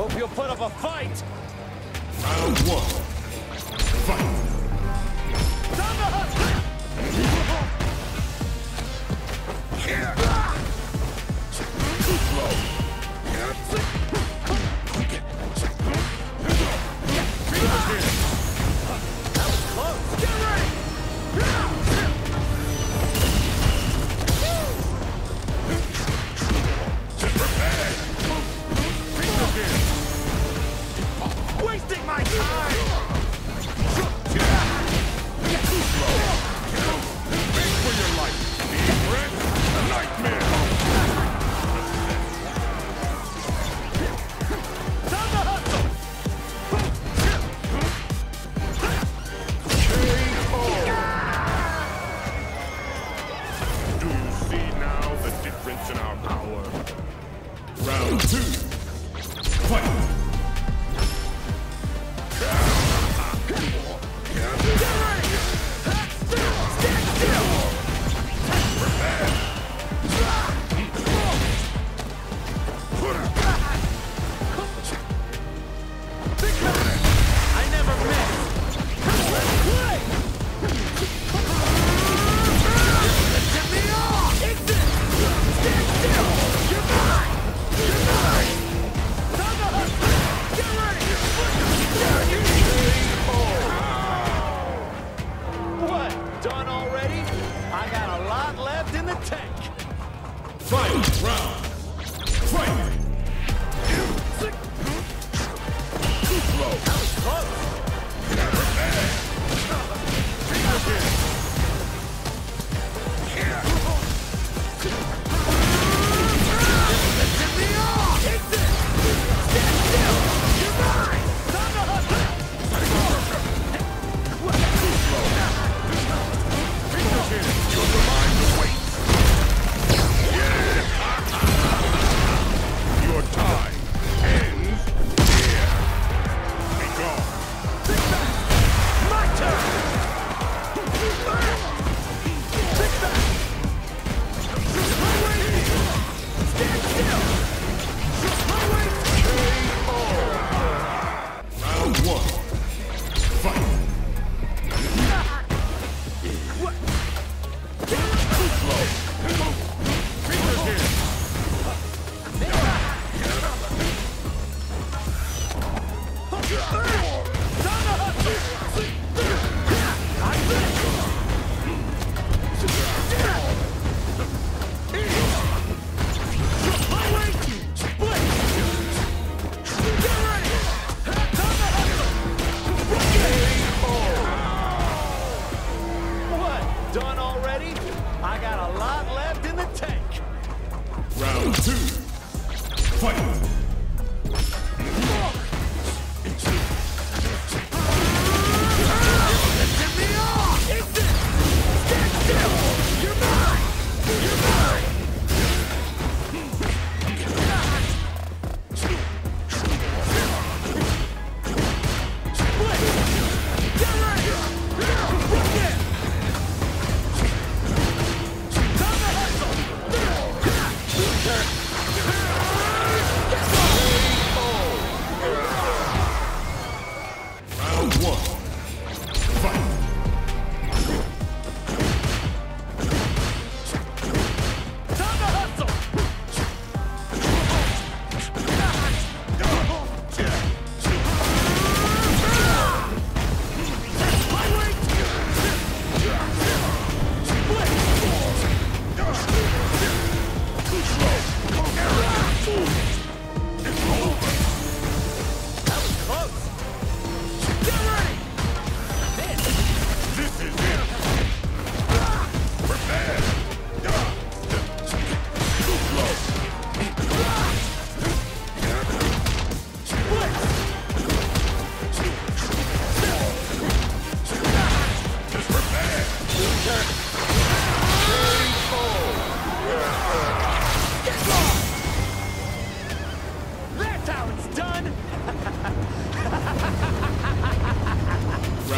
Hope you'll put up a fight! Round one. Fight! Here! power. Round two. Fight!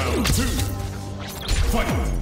Round two. Fight!